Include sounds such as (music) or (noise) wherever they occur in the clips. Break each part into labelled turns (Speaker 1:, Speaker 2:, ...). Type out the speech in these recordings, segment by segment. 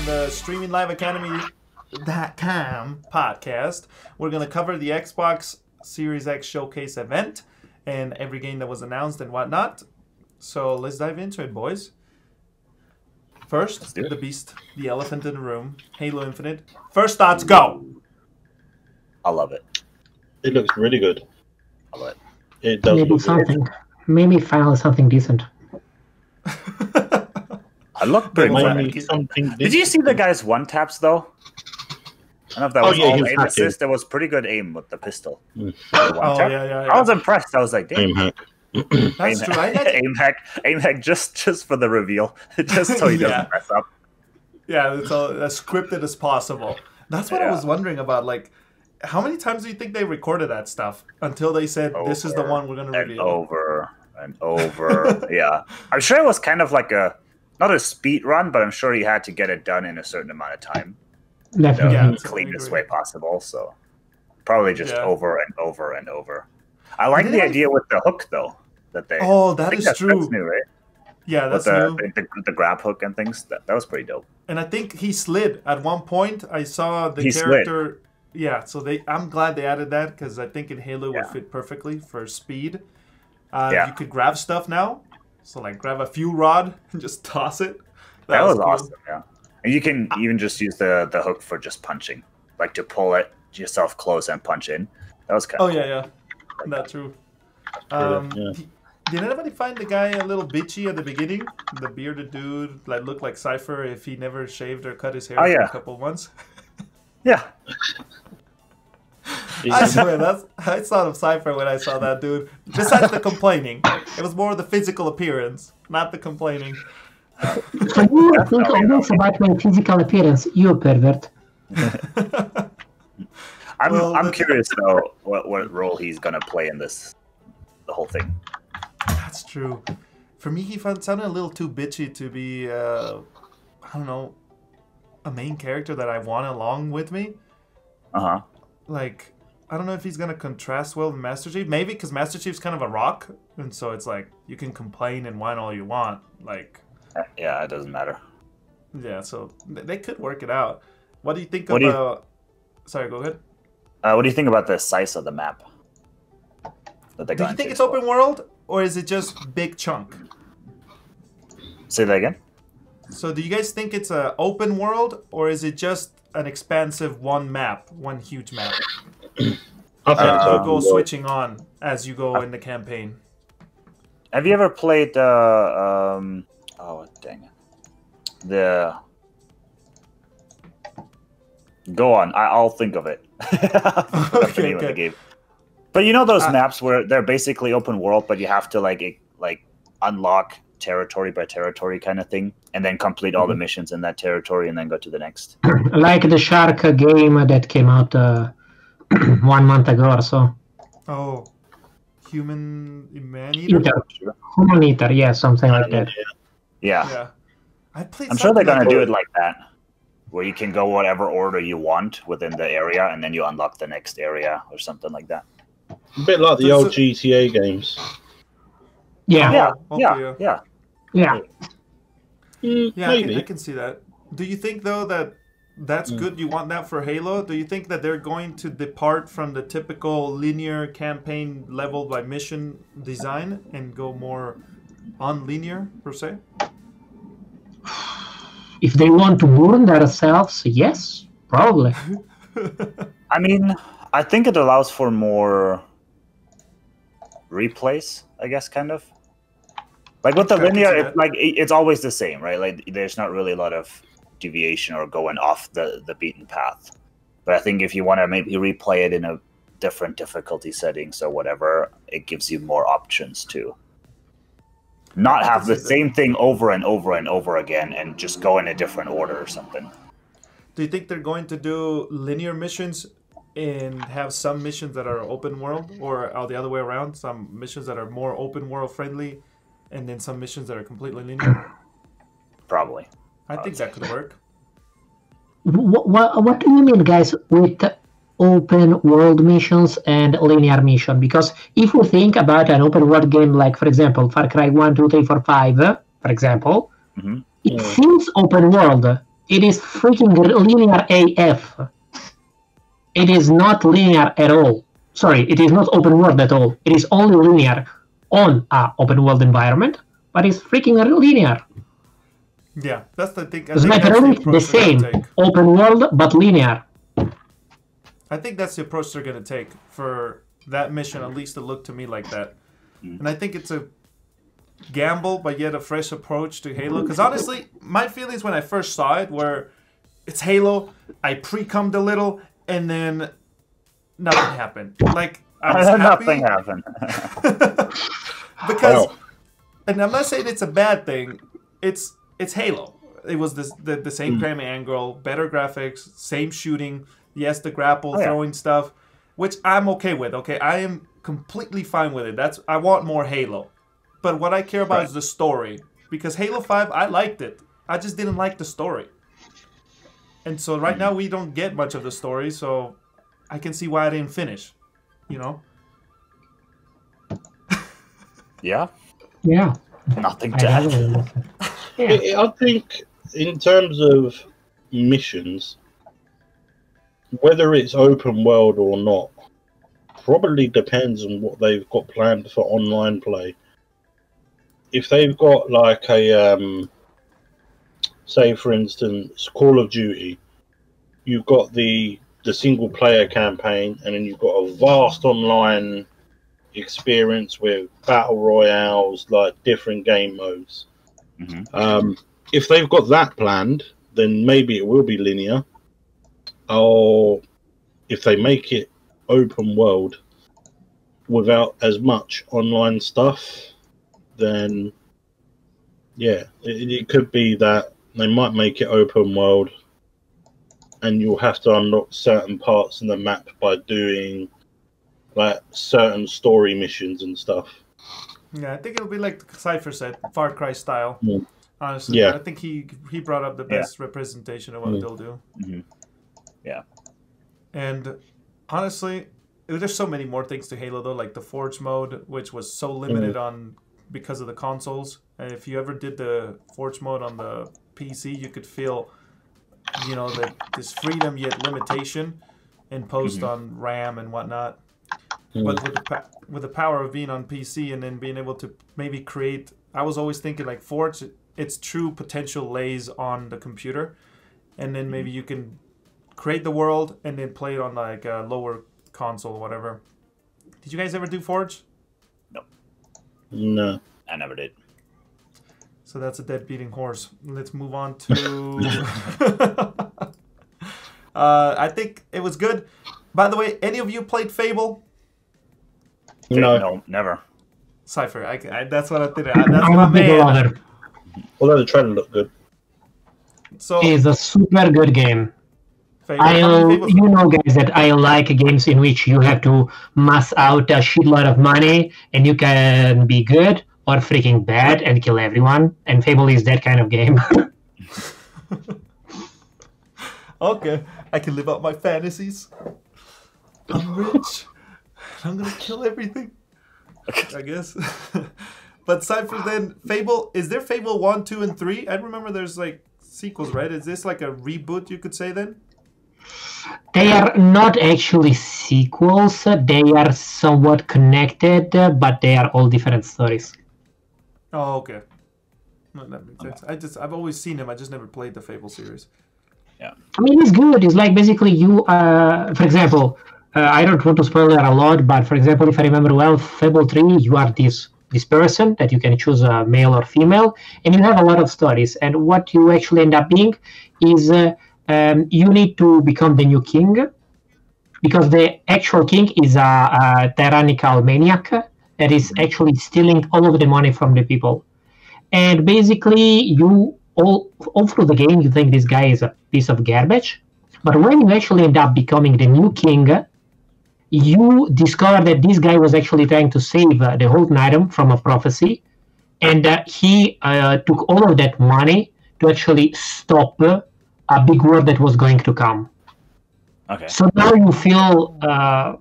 Speaker 1: on the Streaming Live Academy that cam podcast. We're gonna cover the Xbox Series X showcase event and every game that was announced and whatnot. So let's dive into it, boys. First,
Speaker 2: it.
Speaker 1: the beast, the elephant in the room, Halo Infinite. First thoughts, go.
Speaker 2: I love it.
Speaker 3: It looks really good.
Speaker 2: I love it.
Speaker 3: It does
Speaker 4: Maybe
Speaker 3: look good.
Speaker 4: something. Maybe finally something decent. (laughs)
Speaker 2: I look pretty
Speaker 1: Maybe
Speaker 3: something
Speaker 2: Did you see the guy's one taps though? I don't know if that
Speaker 3: Oh,
Speaker 2: was
Speaker 3: yeah,
Speaker 2: all
Speaker 3: he was
Speaker 2: aim assist. There was pretty good aim with the pistol.
Speaker 3: Mm.
Speaker 2: The one
Speaker 1: Oh yeah, yeah, yeah.
Speaker 2: I was impressed. I was like, damn.
Speaker 3: Aim hack. (clears throat)
Speaker 1: That's
Speaker 2: aim,
Speaker 1: true. I had,
Speaker 2: aim hack, aim hack, just just for the reveal, (laughs) just so he (laughs) doesn't
Speaker 1: Yeah.
Speaker 2: mess up.
Speaker 1: yeah, it's all as scripted as possible. That's what I was wondering about. Like, how many times do you think they recorded that stuff until they said this is the one we're gonna
Speaker 2: and
Speaker 1: reveal?
Speaker 2: over and (laughs) over. yeah, I'm sure it was kind of like a not a speed run, but I'm sure he had to get it done in a certain amount of time,
Speaker 4: Definitely.
Speaker 1: Yeah.
Speaker 2: the cleanest way possible. So probably just
Speaker 1: Yeah.
Speaker 2: over and over and over. I like
Speaker 1: Did
Speaker 2: the
Speaker 1: I-
Speaker 2: idea with the hook though. That they
Speaker 1: Oh,
Speaker 2: I think
Speaker 1: is
Speaker 2: that's,
Speaker 1: true.
Speaker 2: That's new, right?
Speaker 1: Yeah,
Speaker 2: With
Speaker 1: that's
Speaker 2: the,
Speaker 1: new.
Speaker 2: the, the the grab hook and things. That, that was pretty dope.
Speaker 1: And I think he slid at one point. I saw the
Speaker 2: He slid.
Speaker 1: character. Yeah, so they. I'm glad they added that because I think in Halo would fit perfectly for speed. Uh,
Speaker 2: Yeah.
Speaker 1: You could grab stuff now, so like grab a fuel rod and just toss it.
Speaker 2: That, was,
Speaker 1: cool.
Speaker 2: awesome. Yeah, and you can even just use the the hook for just punching, like to pull it yourself close and punch in. That was kind of
Speaker 1: Oh
Speaker 2: of
Speaker 1: yeah, yeah, that's true.
Speaker 3: True,
Speaker 1: Um,
Speaker 3: yeah.
Speaker 1: d- Did anybody find the guy a little bitchy at the beginning? The bearded dude, like looked like Seifer if he never shaved or cut his hair
Speaker 2: Oh,
Speaker 1: for
Speaker 2: yeah.
Speaker 1: a couple months. (laughs)
Speaker 2: yeah.
Speaker 1: I swear, that's I thought of Seifer when I saw that dude. Besides the complaining, it was more the physical appearance, not the complaining.
Speaker 4: So you think always about my physical appearance, you pervert. (laughs)
Speaker 2: I'm
Speaker 1: Well,
Speaker 2: I'm curious though what what role he's gonna play in this, the whole thing.
Speaker 1: That's true. For me, he found, sounded a little too bitchy to be, uh, I don't know, a main character that I want along with me.
Speaker 2: Uh huh.
Speaker 1: Like, I don't know if he's gonna contrast well with Master Chief. Maybe because Master Chief's kind of a rock, and so it's like you can complain and whine all you want. Like,
Speaker 2: Yeah, it doesn't matter.
Speaker 1: yeah, so they could work it out. What do you think
Speaker 2: What do you-
Speaker 1: about? Sorry, go ahead.
Speaker 2: Uh, what do you think about the size of the map? That they
Speaker 1: Do you think it's open world or is it just big chunk?
Speaker 2: Say that again.
Speaker 1: So do you guys think it's a open world or is it just an expansive one map, one huge map?
Speaker 3: I think so.
Speaker 1: You go switching on as you go in the campaign.
Speaker 2: Have you ever played uh, um oh dang it. The Go on, I, I'll think of it. (laughs) That's
Speaker 1: Okay,
Speaker 2: the
Speaker 1: okay.
Speaker 2: game. But you know those
Speaker 1: Uh,
Speaker 2: maps where they're basically open world, but you have to like like unlock territory by territory kind of thing, and then complete all the missions in that territory, and then go to the next. (clears throat)
Speaker 4: like the shark game that came out uh, (clears throat) one month ago or so.
Speaker 1: Oh, human man eater.
Speaker 4: Eater. Human eater, yeah, something like that.
Speaker 2: Yeah,
Speaker 1: Yeah, I played.
Speaker 2: I'm sure they're gonna
Speaker 1: like
Speaker 2: do it like that, where you can go whatever order you want within the area, and then you unlock the next area or something like that.
Speaker 3: A bit like the
Speaker 1: So-
Speaker 3: old
Speaker 1: so-
Speaker 3: GTA games.
Speaker 4: Yeah,
Speaker 2: Yeah,
Speaker 1: okay,
Speaker 2: yeah,
Speaker 1: yeah.
Speaker 2: yeah.
Speaker 4: yeah.
Speaker 3: Mm,
Speaker 1: Yeah, I can,
Speaker 3: maybe.
Speaker 1: I can see that. Do you think though that that's
Speaker 3: Mm.
Speaker 1: good? You want that for Halo? Do you think that they're going to depart from the typical linear campaign level by mission design and go more unlinear per se? (sighs)
Speaker 4: If they want to burn themselves, yes, probably. (laughs)
Speaker 2: I mean, I think it allows for more replays, I guess, kind of. Like with the
Speaker 1: Okay, I can
Speaker 2: linear, it's like it's always the same, right? Like there's not really a lot of deviation or going off the the beaten path. But I think if you want to maybe replay it in a different difficulty settings or whatever, it gives you more options to not have the same thing over and over and over again and just go in a different order or something.
Speaker 1: Do you think they're going to do linear missions and have some missions that are open world, or are the other way around? Some missions that are more open world friendly, and then some missions that are completely linear.
Speaker 2: Probably.
Speaker 1: I think that could work.
Speaker 4: What, what, what do you mean, guys, with open world missions and linear mission? Because if we think about an open world game like, for example, Far Cry 1, 2, 3, 4, 5, uh, for example,
Speaker 2: Mhm.
Speaker 4: it
Speaker 3: Yeah.
Speaker 4: seems open world. it is freaking linear AF. It is not linear at all. Sorry, it is not open world at all. It is only linear on a open world environment, but it's freaking linear.
Speaker 1: Yeah, that's the thing. I think that's
Speaker 4: Sniper the, same, open world but linear.
Speaker 1: I think that's the approach they're gonna take for that mission, at least to look to me like that. Mm. And I think it's a gamble, but yet a fresh approach to Halo. Because honestly, my feelings when I first saw it were, it's Halo. I pre-cummed a little, and then nothing happened. Like I was (laughs) happy
Speaker 2: Nothing happened. (laughs)
Speaker 1: because,
Speaker 3: Wow.
Speaker 1: and I'm not saying it's a bad thing. It's it's Halo. It was this, the the same
Speaker 3: Mm.
Speaker 1: camera angle, better graphics, same shooting. Yes, the grapple,
Speaker 2: Oh, yeah.
Speaker 1: throwing stuff, which I'm okay with. Okay, I am completely fine with it. That's I want more Halo, but what I care about
Speaker 2: Right.
Speaker 1: is the story. Because Halo Five, I liked it. I just didn't like the story. And so right now we don't get much of the story, so I can see why I didn't finish. You know.
Speaker 2: yeah,
Speaker 4: Yeah.
Speaker 2: nothing to add. (laughs)
Speaker 4: Yeah.
Speaker 3: I I think in terms of missions, whether it's open world or not, probably depends on what they've got planned for online play. If they've got like a, um, say for instance, Call of Duty, you've got the the single player campaign, and then you've got a vast online experience with battle royales, like different game modes.
Speaker 2: Mhm.
Speaker 3: Um, if they've got that planned, then maybe it will be linear. Or if they make it open world without as much online stuff, then yeah, it, it could be that they might make it open world and you'll have to unlock certain parts in the map by doing like certain story missions and stuff.
Speaker 1: Yeah, I think it'll be like Seifer said, Far Cry style.
Speaker 3: Mm.
Speaker 1: Honestly,
Speaker 3: Yeah.
Speaker 1: I think he he brought up the
Speaker 2: Yeah.
Speaker 1: best representation of what
Speaker 3: Mm.
Speaker 1: they'll do.
Speaker 2: Mhm. Yeah.
Speaker 1: And honestly, there's so many more things to Halo though, like the Forge mode, which was so limited on because of the consoles. And if you ever did the Forge mode on the PC, you could feel, you know, that this freedom yet limitation imposed on RAM and whatnot. But with the, with the power of being on PC and then being able to maybe create, I was always thinking like Forge, its true potential lays on the computer, and then maybe you can create the world and then play it on like a lower console or whatever. Did you guys ever do Forge? Nope.
Speaker 3: No.
Speaker 2: I never did.
Speaker 1: So that's a dead beating horse. Let's move on to. (laughs) (laughs) uh, I think it was good. By the way, any of you played Fable?
Speaker 3: No.
Speaker 2: no, never.
Speaker 1: Seifer. I, I, that's what I did. I, that's
Speaker 4: I'm
Speaker 1: my
Speaker 4: a big
Speaker 1: man.
Speaker 3: Although the trailer looked good.
Speaker 1: So
Speaker 4: It's a super good game. I,
Speaker 1: how many Fables-
Speaker 4: you know, guys, that I like games in which you have to mass out a shitload of money and you can be good or freaking bad and kill everyone. And Fable is that kind of game. (laughs)
Speaker 1: Okay, I can live out my fantasies. I'm rich. I'm gonna kill everything. I guess. (laughs) but aside Seifer then Fable is there Fable one, two, and three? I remember there's like sequels, right? Is this like a reboot? You could say then.
Speaker 4: they are not actually sequels. They are somewhat connected, but they are all different stories.
Speaker 1: Oh, okay. No, that makes sense. I just I've always seen him. I just never played the Fable series. Yeah.
Speaker 4: I mean, it's good. It's like basically you, uh, for example, uh, I don't want to spoil it a lot, but for example, if I remember well, Fable 3, you are this this person that you can choose a male or female, and you have a lot of stories. And what you actually end up being is uh, um, you need to become the new king because the actual king is a, a tyrannical maniac that is actually stealing all of the money from the people. And basically, you all all through the game, you think this guy is a piece of garbage, but when you actually end up becoming the new king, you discover that this guy was actually trying to save uh, the whole kingdom from a prophecy, and uh, he uh, took all of that money to actually stop uh, a big war that was going to come.
Speaker 2: Okay.
Speaker 4: So now you feel uh,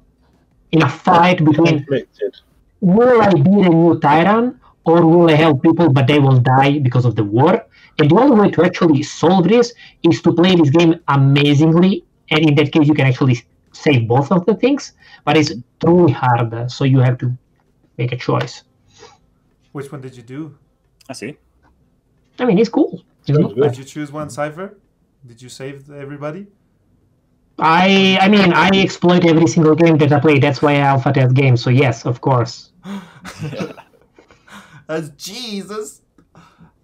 Speaker 4: in a fight between
Speaker 3: Conflicted.
Speaker 4: will I be the new tyrant or will I help people but they will die because of the war? And the only way to actually solve this is to play this game amazingly. And in that case, you can actually save both of the things, but it's truly hard. So you have to make a choice.
Speaker 1: Which one did you do?
Speaker 2: I see.
Speaker 4: I mean, it's cool. you know?
Speaker 1: Did you choose one Seifer? Did you save everybody?
Speaker 4: I I mean, I exploit every single game that I play. That's why I alpha test games. So yes, of course. (laughs) (laughs)
Speaker 1: That's Jesus.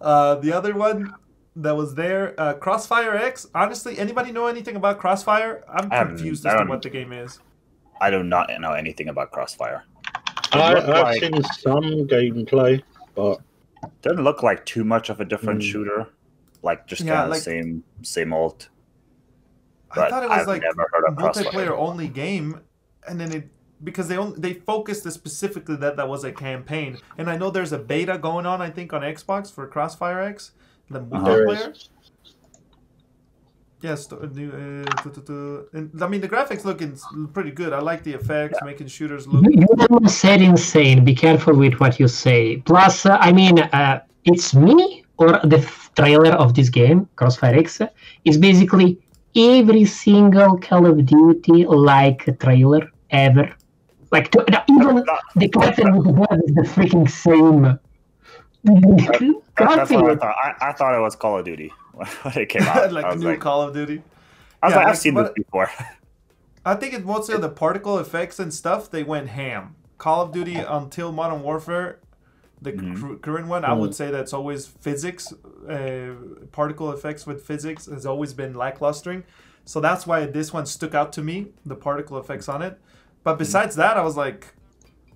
Speaker 1: Uh, the other one that was there, uh, Crossfire X. Honestly, anybody know anything about Crossfire? I'm confused as to what the game is.
Speaker 2: I do not know anything about Crossfire.
Speaker 3: I, I've
Speaker 2: like-
Speaker 3: seen some gameplay, but
Speaker 2: Doesn't look like too much of a different
Speaker 3: Mm.
Speaker 2: shooter. Like just
Speaker 1: Yeah,
Speaker 2: kind of
Speaker 1: like-
Speaker 2: same same old.
Speaker 1: I thought it was
Speaker 2: I've
Speaker 1: like
Speaker 2: never heard of Crossfire.
Speaker 1: multiplayer only game, and then it because they only they focused specifically that that was a campaign. And I know there's a beta going on. I think on Xbox for Crossfire X, the
Speaker 2: Uh-huh.
Speaker 1: multiplayer. Yes, uh, new, uh, tu- tu- tu- and, I mean the graphics looking s- pretty good. I like the effects, making shooters look.
Speaker 4: You, you almost said insane. Be careful with what you say. Plus, uh, I mean, uh, it's me or the trailer of this game, Crossfire X, is basically every single Call of Duty like trailer ever. Like to, even the captain with the gun is the freaking same.
Speaker 2: That- That's what I thought. I, I thought it was Call of Duty (laughs) when it came (laughs) out.
Speaker 1: like
Speaker 2: I was
Speaker 1: new
Speaker 2: like,
Speaker 1: Call of Duty.
Speaker 2: I was
Speaker 1: Yeah,
Speaker 2: like,
Speaker 1: like,
Speaker 2: I've seen this before.
Speaker 1: I think it mostly the particle effects and stuff. They went ham. Call of Duty until Modern Warfare, the
Speaker 2: Mhm.
Speaker 1: current one, I would say that's always physics, uh, particle effects with physics has always been lacklustering. So that's why this one stuck out to me, the particle effects on it. But besides that, I was like,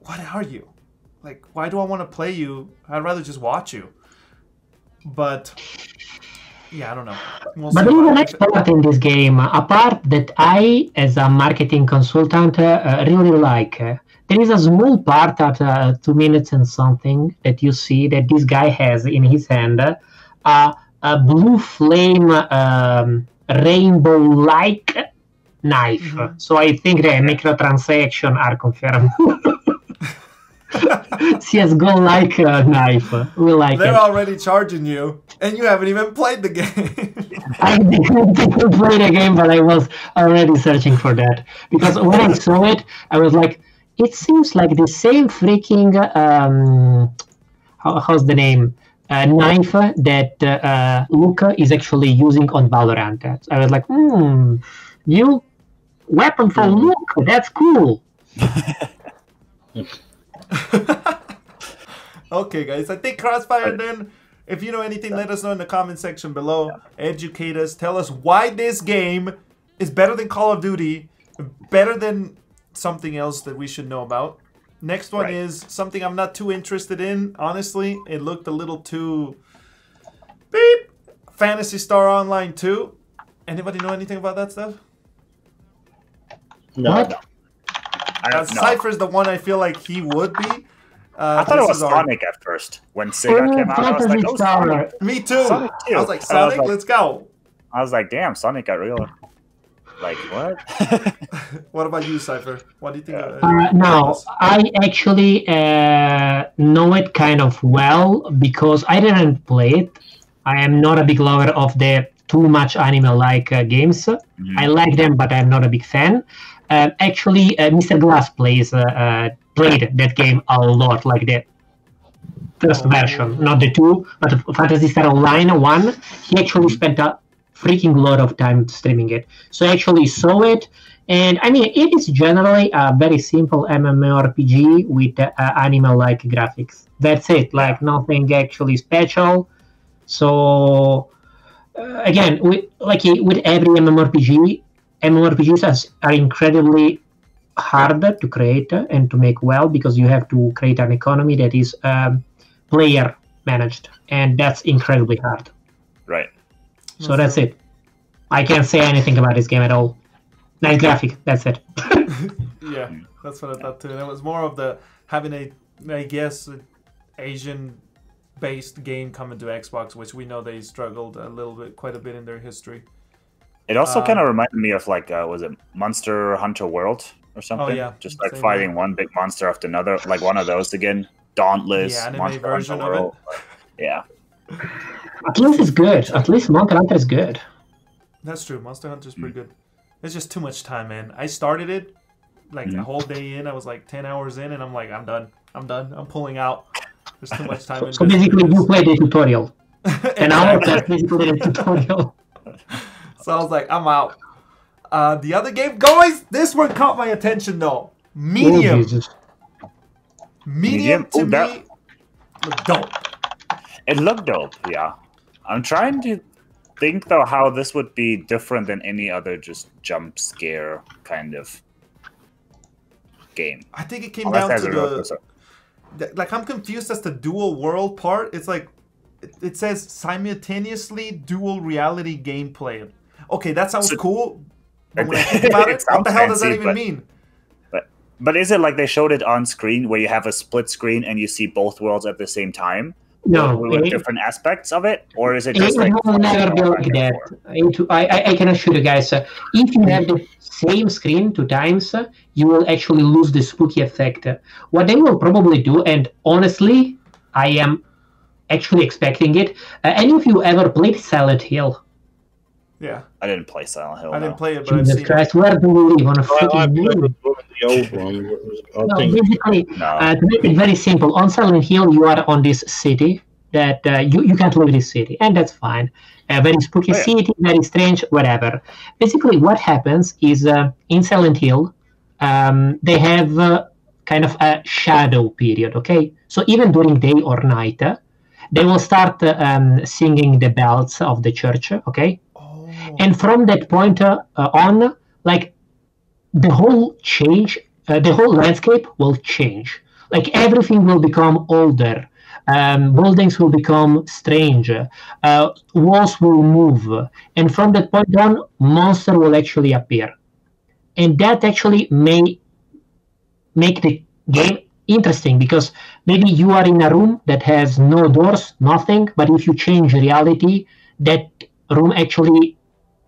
Speaker 1: what are you? Like, why do I want to play you? I'd rather just watch you. But yeah, I don't know. We'll
Speaker 4: But is
Speaker 1: about
Speaker 4: next part in this game, a part that I, as a marketing consultant, uh, really like. Uh, there is a small part at uh, two minutes and something that you see that this guy has in his hand uh, a blue flame um, rainbow-like knife.
Speaker 1: Mhm.
Speaker 4: So I think the microtransactions are confirmed. (laughs) (laughs) CSGO like uh, knife. We like
Speaker 1: They're
Speaker 4: it.
Speaker 1: already charging you, and you haven't even played the game. (laughs)
Speaker 4: I didn't, didn't play the game, but I was already searching for that because when I saw it, I was like, it seems like the same freaking um, how, how's the name uh, knife that uh, uh, Luca is actually using on Valorant. I was like, hmm, you weapon for Luca, that's cool. (laughs) (laughs)
Speaker 1: okay, guys. I think Crossfire. Then, if you know anything, let us know in the comment section below. Educate us. Tell us why this game is better than Call of Duty, better than something else that we should know about. Next one
Speaker 2: Right.
Speaker 1: is something I'm not too interested in. Honestly, it looked a little too beep. Phantasy Star Online 2. Anybody know anything about that stuff?
Speaker 3: No,
Speaker 4: What?
Speaker 2: I
Speaker 1: Uh,
Speaker 2: don't know.
Speaker 1: Seifer's the one I feel like he would be. Uh,
Speaker 2: I thought it was
Speaker 1: is our-
Speaker 2: Sonic at first. When Sega came out, I was like, oh, Sonic.
Speaker 1: Me too.
Speaker 2: Sonic too.
Speaker 1: I was like,
Speaker 2: And I was
Speaker 1: Sonic,
Speaker 2: like-
Speaker 1: let's go.
Speaker 2: I was like, damn, Sonic got real. Like, what? (laughs)
Speaker 1: What about you, Cypher? What do you think?
Speaker 2: Yeah.
Speaker 1: Uh,
Speaker 4: Uh, no. I actually uh, know it kind of well because I didn't play it. I am not a big lover of the too much anime-like uh, games.
Speaker 2: Mhm.
Speaker 4: I like them, but I'm not a big fan. Um, actually, uh, Mr. Glass plays uh, uh, played that game a lot, like the first
Speaker 1: Oh.
Speaker 4: version, not the two, but Phantasy Star Online one. He actually spent a freaking lot of time streaming it. So I actually saw it, and I mean, it is generally a very simple MMORPG with uh, animal-like graphics. That's it. Like nothing actually special. So uh, again, with, like with every MMORPG, MMORPGs are, are incredibly hard to create and to make well because you have to create an economy that is um, player managed, and that's incredibly hard.
Speaker 2: Right.
Speaker 4: So that's it. I can't say anything about this game at all. Nice graphic. That's it. (laughs) (laughs)
Speaker 1: Yeah, that's what I thought too. And it was more of the having a, I guess, Asian-based game coming to Xbox, which we know they struggled a little bit, quite a bit in their history.
Speaker 2: It also
Speaker 1: Uh,
Speaker 2: kind of reminded me of like, uh, was it Monster Hunter World or something?
Speaker 1: Oh, yeah.
Speaker 2: Just like
Speaker 1: Same
Speaker 2: fighting one big monster after another, like one of those again. Dauntless,
Speaker 1: The
Speaker 2: Monster
Speaker 1: version
Speaker 2: Hunter
Speaker 1: of it.
Speaker 2: World. Yeah.
Speaker 4: At least it's good. At least Monster Hunter is good.
Speaker 1: That's true. Monster Hunter is pretty good. It's just too much time, man. I started it like a
Speaker 2: Mhm.
Speaker 1: whole day in. I was like ten hours in, and I'm like, I'm done. I'm done. I'm pulling out. There's too much (laughs) time. in
Speaker 4: So basically, you play the tutorial. (laughs) An hour
Speaker 1: Exactly.
Speaker 4: that's basically the tutorial. (laughs)
Speaker 1: So I was like, I'm out. Uh, the other game, guys, this one caught my attention though. Medium,
Speaker 4: Jesus.
Speaker 1: medium,
Speaker 2: Medium?
Speaker 1: to
Speaker 2: Ooh,
Speaker 1: me,
Speaker 2: that-
Speaker 1: looked dope.
Speaker 2: It looked dope, yeah. I'm trying to think though how this would be different than any other just jump scare kind of game.
Speaker 1: I think it came
Speaker 2: Unless
Speaker 1: down to
Speaker 2: a
Speaker 1: the like I'm confused as the dual world part. It's like it, it says simultaneously dual reality gameplay. Okay, that sounds
Speaker 2: So-
Speaker 1: cool. But when I (laughs) think about
Speaker 2: It
Speaker 1: it, what the
Speaker 2: sounds
Speaker 1: hell does that even
Speaker 2: but-
Speaker 1: mean?
Speaker 2: But is it like they showed it on screen where you have a split screen and you see both worlds at the same time?
Speaker 4: No,
Speaker 2: with
Speaker 4: it,
Speaker 2: different aspects of it, or is it
Speaker 4: it
Speaker 2: just like
Speaker 4: will never be like that. It- I, I, I can assure you guys, uh, if you have the same screen two times, uh, you will actually lose the spooky effect. Uh, What they will probably do, and honestly, I am actually expecting it. Uh, any of you ever played Silent Hill?
Speaker 1: Yeah,
Speaker 2: I didn't play Silent Hill.
Speaker 1: I
Speaker 2: no.
Speaker 1: didn't play it, but I've
Speaker 4: Jesus
Speaker 1: seen it.
Speaker 4: Where do we live on a
Speaker 3: I, I
Speaker 4: freaking
Speaker 3: played
Speaker 4: moon?
Speaker 3: the old one. it
Speaker 4: No, basically,
Speaker 2: No.
Speaker 4: Uh, to make it very simple, on Silent Hill, you are on this city that uh, you, you can't leave this city, and that's fine. A very spooky
Speaker 2: Oh, yeah.
Speaker 4: city, very strange, whatever. Basically, what happens is uh, in Silent Hill, um, they have uh, kind of a shadow period, okay? So even during day or night, uh, they will start uh, um, singing the bells of the church, okay? And from that point uh, on like the whole change uh, the whole landscape will change. Like everything will become older. Um, buildings will become strange. Uh, walls will move. And from that point on monster will actually appear. And that actually may make the game interesting because maybe you are in a room that has no doors nothing but if you change reality that room actually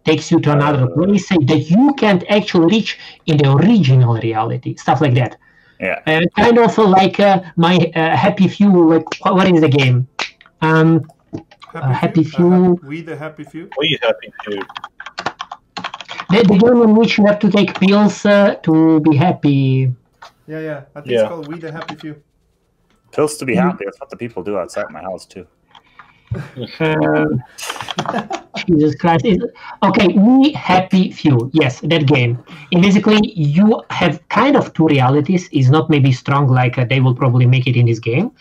Speaker 4: takes you to another place that you can't actually reach in the original reality stuff like that
Speaker 2: Yeah.
Speaker 4: uh, kind of like uh, my uh, happy few like what, what is the game um
Speaker 1: happy,
Speaker 4: Happy
Speaker 1: few. Uh,
Speaker 4: Few.
Speaker 1: hap- we the happy few.
Speaker 3: we happy to.
Speaker 4: the, the game in which you have to take pills uh, to be happy
Speaker 1: Yeah, yeah. I think
Speaker 3: Yeah.
Speaker 1: it's called we the happy few.
Speaker 2: Pills to be
Speaker 4: Mm.
Speaker 2: happy. That's what the people do outside my house too.
Speaker 4: Uh, Jesus Christ. Okay, we happy few. Yes, that game. And basically, you have kind of two realities. Is not maybe strong like uh, they will probably make it in this game,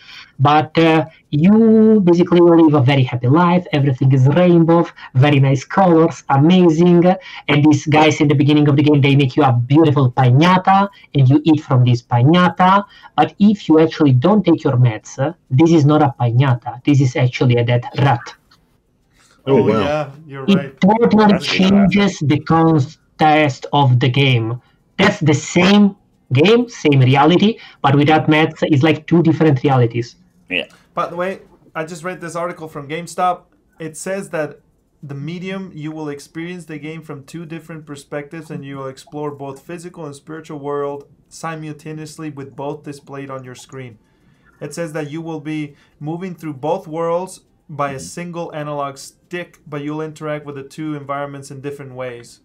Speaker 4: but uh, you basically live a very happy life. Everything is rainbow, very nice colors, amazing. And these guys in the beginning of the game, they make you a beautiful pañata, and you eat from this pañata. But if you actually don't take your meds, uh, this is not a pañata. This is actually a dead rat.
Speaker 3: Oh,
Speaker 1: Oh,
Speaker 3: wow.
Speaker 1: yeah, you're right.
Speaker 4: It totally
Speaker 2: That's
Speaker 4: changes the context of the game. That's the same game, same reality, but without meds, it's like two different realities.
Speaker 1: By the way, I just read this article from GameStop. It says that the medium you will experience the game from two different perspectives and you will explore both physical and spiritual world simultaneously with both displayed on your screen. It says that you will be moving through both worlds by a mm-hmm. single analog stick, but you'll interact with the two environments in different ways.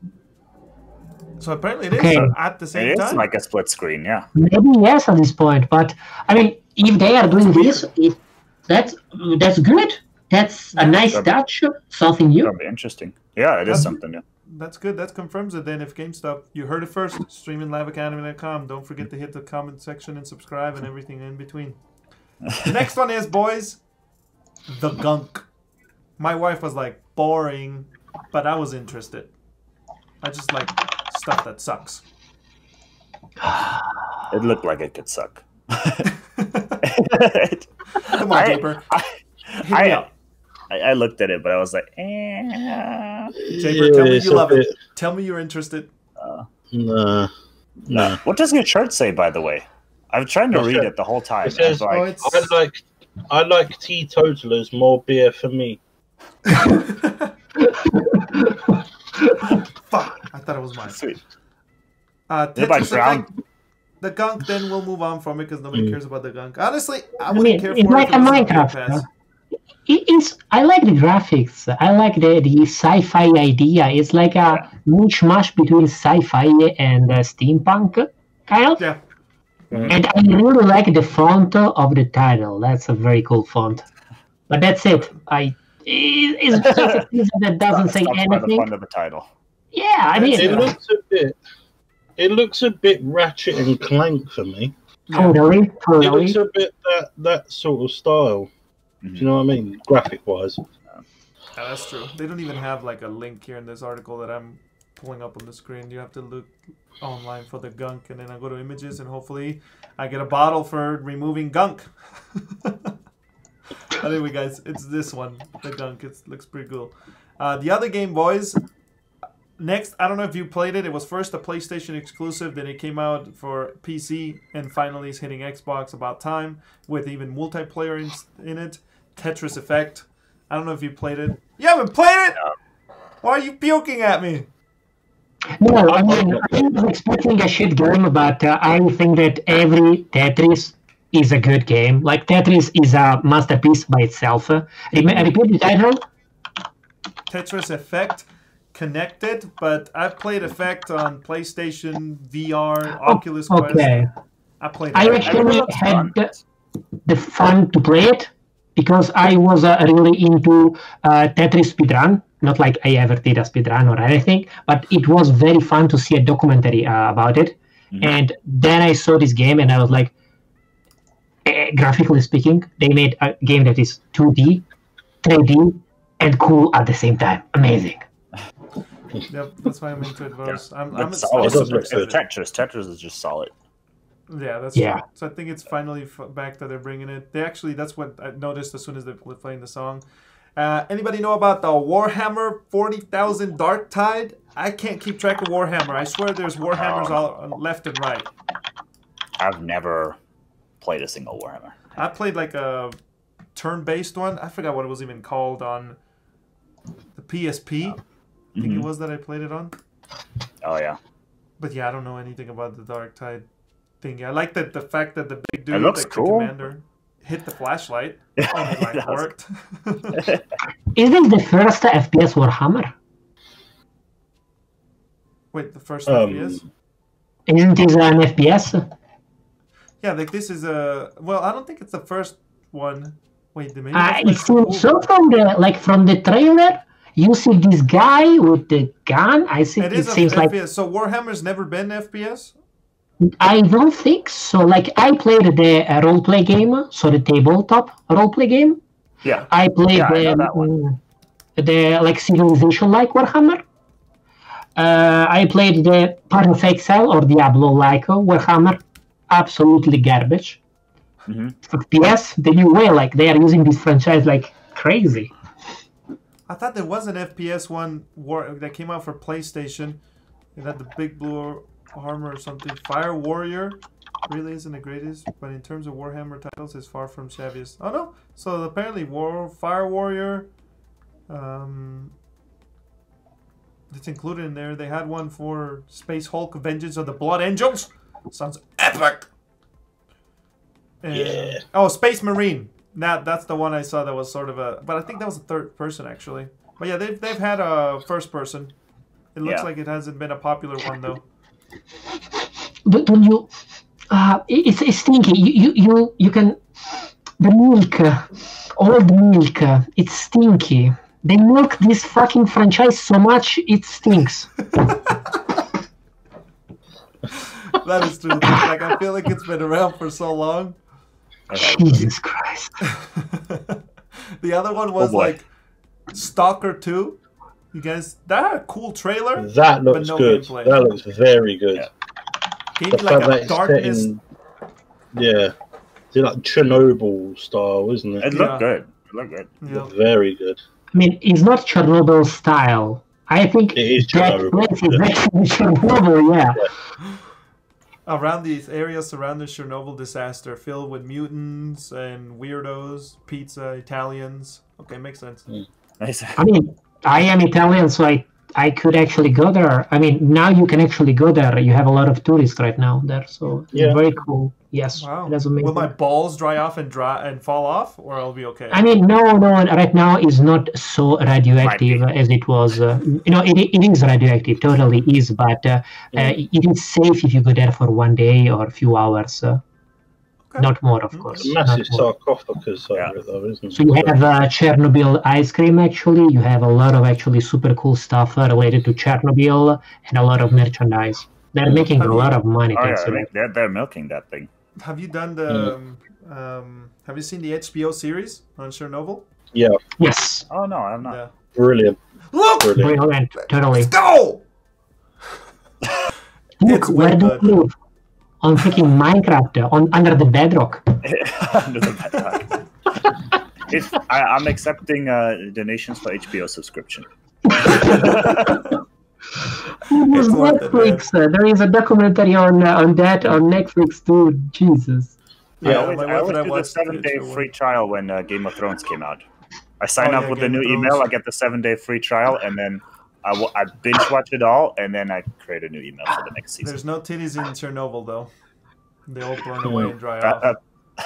Speaker 1: So apparently it is
Speaker 4: Okay.
Speaker 1: at the same
Speaker 2: It is
Speaker 1: time.
Speaker 2: like a split screen, yeah.
Speaker 4: Maybe yes at this point, but I mean, if they are doing this, if that's that's good. That's a nice
Speaker 2: That'd-
Speaker 4: touch, something new.
Speaker 2: That'll be interesting. Yeah, it is something new.
Speaker 1: That's good. That confirms it then. If GameStop, you heard it first. Streaming liveacademy.com. Don't forget to hit the comment section and subscribe and everything in between. The (laughs) next one is, boys, The Gunk. My wife was like, boring, but I was interested. I just like stuff that sucks.
Speaker 2: It looked like it could suck. (laughs) (laughs)
Speaker 1: Come on,
Speaker 2: I-
Speaker 1: Jaybur.
Speaker 2: I, I. I, I looked at it, but I was like, eh.
Speaker 1: Jaybur, tell me you
Speaker 3: a
Speaker 1: love it.
Speaker 3: bit-
Speaker 1: Tell me you're interested.
Speaker 3: Nah, nah.
Speaker 2: What does your shirt say, by the way? I'm trying to
Speaker 3: Your
Speaker 2: read
Speaker 3: shirt.
Speaker 2: it the whole time.
Speaker 3: It says,
Speaker 2: I was
Speaker 1: Oh,
Speaker 2: like,
Speaker 3: I like, I like teetotalers. More beer for me. (laughs) (laughs)
Speaker 1: Fuck. I thought it was mine.
Speaker 2: sweet.
Speaker 1: Uh,
Speaker 2: What about
Speaker 1: Tetris
Speaker 2: Brown?
Speaker 1: Effect, the gunk, then we'll move on from it because nobody
Speaker 3: Mm.
Speaker 1: cares about the gunk. Honestly, I
Speaker 4: I
Speaker 1: wouldn't
Speaker 4: mean,
Speaker 1: care
Speaker 4: it's
Speaker 1: for
Speaker 4: like
Speaker 1: it if
Speaker 4: a
Speaker 1: it was
Speaker 4: Minecraft, it is. I like the graphics. I like the, the sci-fi idea. It's like a mishmash between sci-fi and uh, steampunk, kind of.
Speaker 1: Yeah.
Speaker 4: And I really like the font of the title. That's a very cool font. But that's it. I it- it's just a piece that doesn't say
Speaker 2: Stops by the
Speaker 4: anything.
Speaker 2: front of the title.
Speaker 4: Yeah, I mean,
Speaker 3: It looks a bit. It looks a bit Ratchet and Clank for me.
Speaker 4: totally,
Speaker 3: It looks a bit that that sort of style. Do you know what I mean? Graphic wise.
Speaker 1: Yeah, that's true. They don't even have like a link here in this article that I'm pulling up on the screen. You have to look online for the gunk, and then I go to images, and hopefully I get a bottle for removing gunk. (laughs) anyway, guys, it's this one, the gunk. It looks pretty cool. Uh, the other game, boys. Next, I don't know if you played it. It was first a PlayStation exclusive, then it came out for PC, and finally it's hitting Xbox about time with even multiplayer in, in it. Tetris Effect. I don't know if you played it. You haven't played it? Why are you puking at me?
Speaker 4: No, I mean, I was expecting a shit game, but uh, I think that every Tetris is a good game. Like, Tetris is a masterpiece by itself. Uh, repeat the title?
Speaker 1: Tetris Effect connected, but I've played Effect on PlayStation, VR, Oculus Quest.
Speaker 4: Okay.
Speaker 1: I played
Speaker 4: I
Speaker 1: it.
Speaker 4: actually
Speaker 2: looks
Speaker 4: had the, the fun to play it because I was uh, really into uh, Tetris speedrun. Not like I ever did a speedrun or anything, but it was very fun to see a documentary uh, about it.
Speaker 2: Mhm.
Speaker 4: And then I saw this game and I was like, eh, graphically speaking, they made a game that is 2D, 3D, and cool at the same time. Amazing. (laughs)
Speaker 1: Yep, that's why I'm into it most. I'm, I'm,
Speaker 2: That's
Speaker 1: I'm
Speaker 2: solid.
Speaker 3: It does
Speaker 1: super
Speaker 3: look good.
Speaker 1: excited.
Speaker 2: Tetris. Tetris is just solid.
Speaker 1: Yeah, that's
Speaker 4: Yeah.
Speaker 1: true. So I think it's finally f- back that they're bringing it. They actually, that's what I noticed as soon as they were playing the song. Uh, anybody know about the Warhammer 40,000 Dark Tide? I can't keep track of Warhammer. I swear there's Warhammers all uh, left and right.
Speaker 2: I've never played a single Warhammer.
Speaker 1: I played like a turn-based one. I forgot what it was even called on the PSP. I think it
Speaker 2: Mhm.
Speaker 1: was that I played it on.
Speaker 2: Oh yeah,
Speaker 1: But yeah, I don't know anything about the Dark Tide thing. I like that the fact that the big dude,
Speaker 2: looks
Speaker 1: like
Speaker 2: cool.
Speaker 1: the commander, hit the flashlight. and it like worked.
Speaker 4: Is this the first FPS Warhammer?
Speaker 1: Wait, the first
Speaker 3: Um,
Speaker 1: FPS?
Speaker 4: Isn't this an FPS?
Speaker 1: Yeah, like this is a. Well, I don't think it's the first one. Wait, the maybe.
Speaker 4: Uh,
Speaker 1: that's
Speaker 4: it seems so from the like from the trailer. You see this guy with the gun. I see.
Speaker 1: It
Speaker 4: It,
Speaker 1: is a
Speaker 4: seems like
Speaker 1: So Warhammer's never been FPS.
Speaker 4: I don't think so. Like I played the uh, role play game, so the tabletop role play game.
Speaker 2: yeah.
Speaker 4: I played
Speaker 2: Yeah, I know
Speaker 4: the
Speaker 2: that one.
Speaker 4: mm, the like civilization like Warhammer. Uh, I played the Path of Exile or Diablo like Warhammer. Absolutely garbage.
Speaker 2: Mhm.
Speaker 4: FPS the new way. Like they are using this franchise like crazy.
Speaker 1: I thought there was an FPS one war that came out for PlayStation. It had the big blue armor or something. Fire Warrior really isn't the greatest, but in terms of Warhammer titles, it's far from shabbiest. Oh no! So apparently, War Fire Warrior, um, it's included in there. They had one for Space Hulk: Vengeance of the Blood Angels. Sounds epic. And-
Speaker 3: Yeah.
Speaker 1: Oh, Space Marine. That that's the one I saw that was sort of a, but I think that was a third person actually. But yeah, they've they've had a first person. It looks
Speaker 2: Yeah.
Speaker 1: like it hasn't been a popular one though.
Speaker 4: But don't you? Uh, it's, it's stinky. You, you you you can the milk, old milk. It's stinky. They milk this fucking franchise so much it stinks. (laughs) (laughs)
Speaker 1: That is true. like I feel like it's been around for so long.
Speaker 2: Okay.
Speaker 4: Jesus Christ. (laughs)
Speaker 1: the other one was
Speaker 2: Oh,
Speaker 1: like Stalker Two. You guys, that had a cool trailer.
Speaker 3: That looks
Speaker 1: no
Speaker 3: good.
Speaker 1: gameplay.
Speaker 3: That looks very good.
Speaker 2: Yeah.
Speaker 1: Gave
Speaker 3: The
Speaker 1: like
Speaker 3: fact that
Speaker 1: a
Speaker 3: it's
Speaker 1: darkness.
Speaker 3: set in, yeah, it's like Chernobyl style, isn't
Speaker 2: It
Speaker 3: it?
Speaker 1: Yeah.
Speaker 2: looked good. It looked good.
Speaker 1: Yeah.
Speaker 3: Very good.
Speaker 4: I mean, it's not Chernobyl style. I think
Speaker 3: It is
Speaker 4: that
Speaker 3: Chernobyl,
Speaker 4: place is actually Chernobyl. Yeah.
Speaker 1: Around these areas surrounding Chernobyl disaster, filled with mutants and weirdos, pizza, Italians. Okay, makes sense.
Speaker 2: Nice.
Speaker 4: I mean, I am Italian, so I I could actually go there. I mean, now you can actually go there. You have a lot of tourists right now there, so
Speaker 3: Yeah.
Speaker 4: very cool. Yes,
Speaker 1: Wow.
Speaker 4: that's amazing.
Speaker 1: Will my balls dry off and dry and fall off, or I'll be okay?
Speaker 4: I mean, no, no, right now is not so radioactive as it was. Uh, you know, it, it is radioactive, totally is, but uh, uh, it is safe if you go there for one day or a few hours.
Speaker 1: Okay.
Speaker 4: Not more, of course.
Speaker 3: A massive
Speaker 4: more.
Speaker 3: sarcophagus over
Speaker 2: Yeah.
Speaker 3: it, though, isn't
Speaker 4: So you have uh, Chernobyl ice cream. Actually, you have a lot of actually super cool stuff uh, related to Chernobyl and a lot of merchandise. They're making a lot of money
Speaker 2: Oh yeah, I mean, they're they're milking that thing.
Speaker 1: have you done the? Um, um, have you seen the HBO series on Chernobyl?
Speaker 3: Yeah,
Speaker 4: Yes,
Speaker 2: Oh no, I'm not.
Speaker 1: Yeah.
Speaker 3: brilliant,
Speaker 1: Look,
Speaker 3: brilliant.
Speaker 4: brilliant, totally.
Speaker 1: let's go.
Speaker 4: Look,
Speaker 1: It's
Speaker 4: where do
Speaker 1: good.
Speaker 4: you live? On freaking Minecraft, uh, on under the bedrock. (laughs)
Speaker 2: Under the bedrock. If I, I'm accepting uh, donations for HBO subscription.
Speaker 4: It was
Speaker 1: It's it,
Speaker 4: Netflix. uh, there is a documentary on uh, on that on Netflix too. Jesus.
Speaker 2: I
Speaker 1: Yeah,
Speaker 2: always,
Speaker 1: my
Speaker 2: I always
Speaker 1: and I
Speaker 2: do the seven day
Speaker 1: the
Speaker 2: free trial when uh, Game of Thrones came out. I sign
Speaker 1: Oh,
Speaker 2: up
Speaker 1: yeah,
Speaker 2: with the new email, I get the seven day free trial, and then I, I binge watch it all, and then I create a new email for the next season.
Speaker 1: There's no titties in Chernobyl though. They all burn away and dry
Speaker 2: Uh,
Speaker 1: off.
Speaker 2: uh,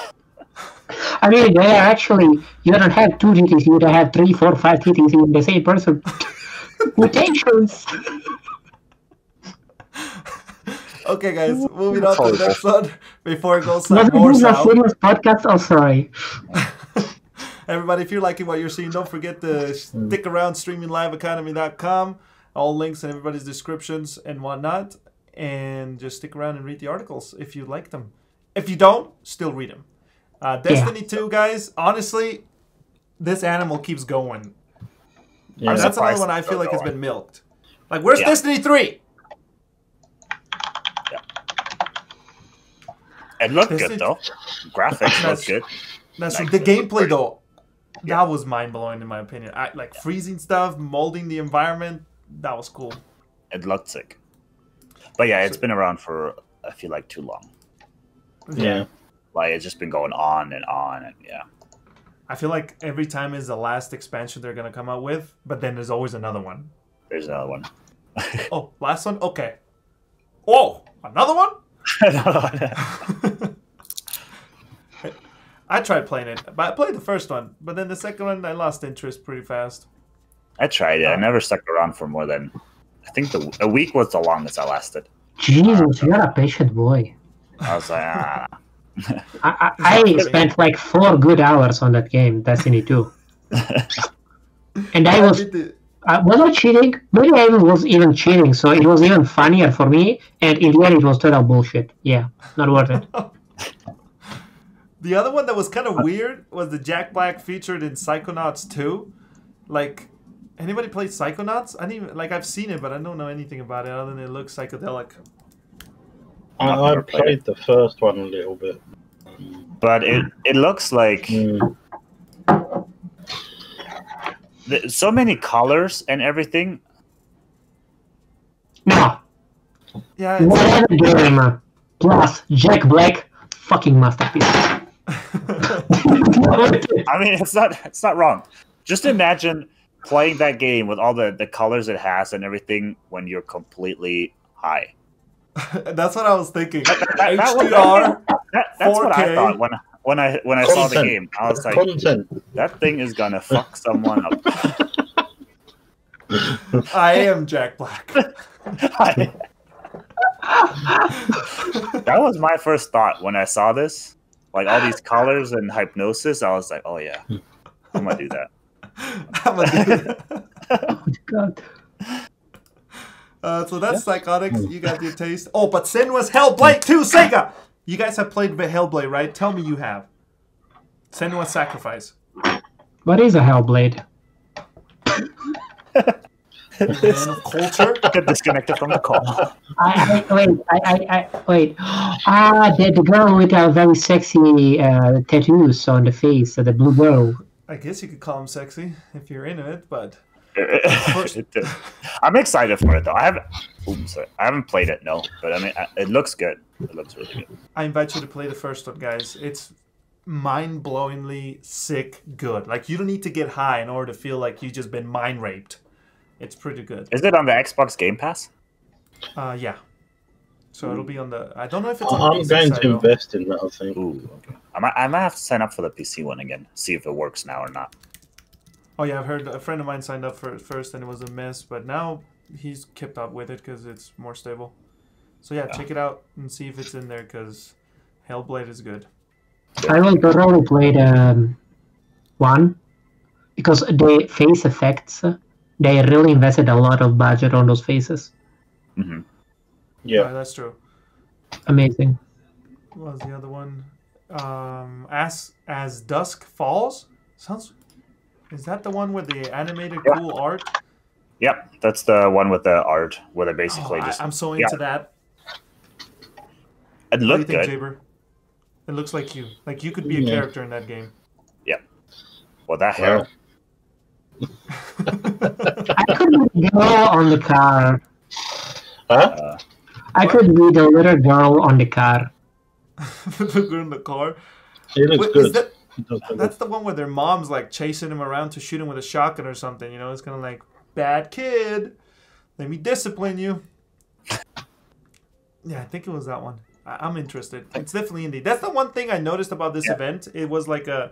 Speaker 4: I mean, they are actually you don't have two titties. You don't have three, four, five titties in the same person. (laughs) Mutations.
Speaker 1: Okay, guys, moving on to the next one before it goes
Speaker 4: Was
Speaker 1: some more
Speaker 4: this a
Speaker 1: south.
Speaker 4: serious podcast? Oh, sorry. (laughs)
Speaker 1: Everybody, if you're liking what you're seeing, don't forget to stick around streamingliveacademy.com. All links in everybody's descriptions and whatnot. And just stick around and read the articles if you like them. If you don't, still read them. Uh, Destiny 2, guys, honestly, this animal keeps going.
Speaker 3: Yeah.
Speaker 1: That's the
Speaker 2: only
Speaker 1: one I feel
Speaker 2: still
Speaker 1: like has been milked. Like, where's
Speaker 2: Yeah.
Speaker 1: Destiny 3?
Speaker 2: it looked
Speaker 1: This
Speaker 2: good though. Graphics look
Speaker 1: That's-
Speaker 2: good.
Speaker 1: That's
Speaker 2: Like,
Speaker 1: the
Speaker 2: the-
Speaker 1: gameplay though.
Speaker 2: Yeah.
Speaker 1: That was mind blowing in my opinion. I, like freezing stuff, molding the environment. That was cool.
Speaker 2: It looked sick. But yeah, it's been around for I feel like too long.
Speaker 3: Yeah.
Speaker 2: Like it's just been going on and on, and yeah.
Speaker 1: I feel like every time is the last expansion they're gonna come out with, but then there's always another one.
Speaker 2: There's another one.
Speaker 1: Oh, last one. Okay. Oh, another one? (laughs) another one. (laughs) I tried playing it, but I played the first one, but then the second one I lost interest pretty fast.
Speaker 2: I tried it. I never stuck around for more than I think the a week was the longest I lasted.
Speaker 4: Jesus, you're a patient boy.
Speaker 2: I was like, ah. (laughs)
Speaker 4: I, I, I spent like four good hours on that game, Destiny 2. (laughs) And I was I wasn't cheating. Maybe I was even cheating, so it was even funnier for me. And in the end, it was total bullshit. Yeah, not worth it. (laughs)
Speaker 1: The other one that was kind of weird was the Jack Black featured in Psychonauts 2. Like, anybody played Psychonauts? I didn't even, like I've seen it, but I don't know anything about it other than it looks psychedelic.
Speaker 3: I,
Speaker 2: I've
Speaker 3: I
Speaker 2: never played
Speaker 3: played the first one a little bit.
Speaker 2: but it it looks like
Speaker 3: Mm.
Speaker 2: th- so many colors and everything.
Speaker 4: Now,
Speaker 1: Yeah, it's,
Speaker 4: whatever game plus Jack Black, fucking masterpiece.
Speaker 2: I mean, it's not it's not wrong. Just imagine playing that game with all the the colors it has and everything when you're completely high. (laughs)
Speaker 1: that's what I was thinking.
Speaker 2: that- that was-
Speaker 1: HDR.
Speaker 2: That, that's what I thought when when I when I saw the game. I was like,
Speaker 3: Content.
Speaker 2: that thing is gonna fuck someone up. (laughs)
Speaker 1: I am Jack Black. (laughs)
Speaker 2: that was my first thought when I saw this. Like all these colors and hypnosis, I was like, oh yeah, I'm gonna do that. (laughs)
Speaker 1: I'm a (laughs)
Speaker 4: Oh, God.
Speaker 1: uh, so that's Psychotics. You got your taste. Oh, but Senua's Hellblade 2 Sega! You guys have played the Hellblade, right? Tell me you have. Senua's Sacrifice.
Speaker 4: What is a Hellblade?
Speaker 1: Man of culture. (laughs)
Speaker 2: Get disconnected from the call.
Speaker 4: I, I wait. I, I, I wait. Ah, the, the girl with a very sexy uh, tattoos on the face, the blue girl.
Speaker 1: I guess you could call him sexy if you're into it, but (laughs)
Speaker 2: I'm excited for it though. I haven't. Oops, sorry. I haven't played it. No, but I mean, it looks good. It looks really good.
Speaker 1: I invite you to play the first one, guys. It's mind-blowingly sick good. Like you don't need to get high in order to feel like you've just been mind raped. It's pretty good.
Speaker 2: Is it on the Xbox Game Pass?
Speaker 1: Uh, yeah. So it'll be on the. I don't know if it's on
Speaker 3: I'm
Speaker 1: PC
Speaker 3: going to invest in that. I think.
Speaker 2: Ooh, okay. I might, I might have to sign up for the PC one again, see if it works now or not.
Speaker 1: Oh yeah, I've heard a friend of mine signed up for it first and it was a mess, but now he's kept up with it because it's more stable. So yeah,
Speaker 2: Yeah.
Speaker 1: check it out and see if it's in there because Hellblade is good.
Speaker 4: I will totally play the um, one because the face effects uh, they really invested a lot of budget on those faces.
Speaker 2: hmm
Speaker 3: Yeah.
Speaker 1: Uh, that's true.
Speaker 4: Amazing.
Speaker 1: What was the other one? Um, as as dusk falls sounds. Is that the one with the animated
Speaker 2: Yeah.
Speaker 1: cool art?
Speaker 2: Yep, that's the one with the art where they
Speaker 1: Oh,
Speaker 2: basically
Speaker 1: I,
Speaker 2: just.
Speaker 1: I'm so
Speaker 2: yeah.
Speaker 1: into that.
Speaker 2: It
Speaker 1: What do you
Speaker 2: looked
Speaker 1: think,
Speaker 2: good.
Speaker 1: Jaybur? It looks like you. Like you could be a character in that game. Yeah.
Speaker 2: Well, that hair.
Speaker 3: Wow.
Speaker 4: I could be the girl on the car.
Speaker 3: Huh?
Speaker 2: Uh,
Speaker 4: I could be the little girl on the car. (laughs)
Speaker 1: the girl in the car.
Speaker 3: It looks
Speaker 1: Wait,
Speaker 3: good.
Speaker 1: is that,
Speaker 3: It does look
Speaker 1: That's the one where their mom's like chasing him around to shoot him with a shotgun or something. You know, it's kind of like bad kid. Let me discipline you. Yeah, I think it was that one. I- I'm interested. It's definitely indie. That's the one thing I noticed about this
Speaker 2: Yeah.
Speaker 1: event. It was like a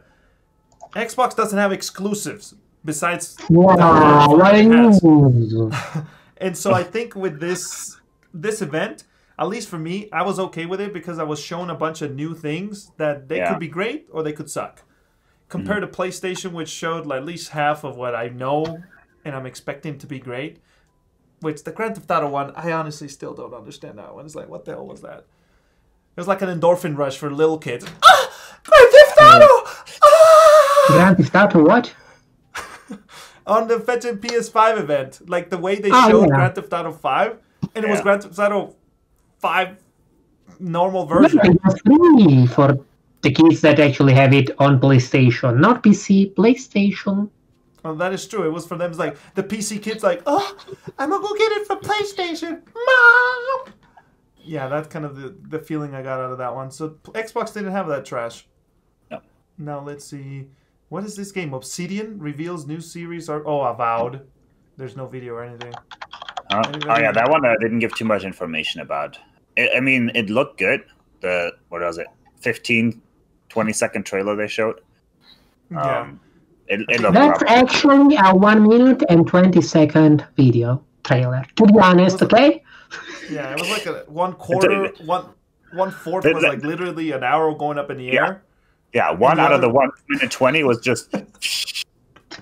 Speaker 1: Xbox doesn't have exclusives besides
Speaker 4: Wow, what
Speaker 1: it has. (laughs) And so I think with this this event, at least for me, I was okay with it because I was shown a bunch of new things that they
Speaker 2: Yeah.
Speaker 1: could be great or they could suck. Compared to PlayStation, which showed like, at least half of what I know and I'm expecting to be great. Which the Grand Theft Auto one, I honestly still don't understand that one. It's like, what the hell was that? It was like an endorphin rush for little kids. Ah, Grand Theft Auto! Ah!
Speaker 4: Grand Theft Auto what?
Speaker 1: On the Fetching PS5 event, like the way they
Speaker 4: Oh,
Speaker 1: showed
Speaker 4: yeah.
Speaker 1: Grand Theft Auto 5, and it was Grand Theft Auto 5 normal version.
Speaker 4: free for the kids that actually have it on PlayStation, not PC, PlayStation.
Speaker 1: Well, that is true. It was for them. It's like the PC kids, like, oh, I'm gonna go get it for PlayStation, mom. Yeah, that's kind of the, the feeling I got out of that one. So Xbox didn't have that trash.
Speaker 2: No.
Speaker 1: Now let's see. What is this game? Obsidian reveals new series. Or oh, Avowed. There's no video or anything.
Speaker 2: Uh, oh yeah, that one I didn't give too much information about. I I mean, it looked good. The what was it? 15, 20 second trailer they showed.
Speaker 1: Yeah.
Speaker 2: Um, it, it looked
Speaker 4: That's
Speaker 2: proper.
Speaker 4: actually a 1 minute and 20 second video trailer. To be honest, okay?
Speaker 1: Yeah, it was like a one quarter, one one fourth was like literally an arrow going up in the
Speaker 2: Yeah.
Speaker 1: air.
Speaker 2: Yeah, one out of the one minute twenty was just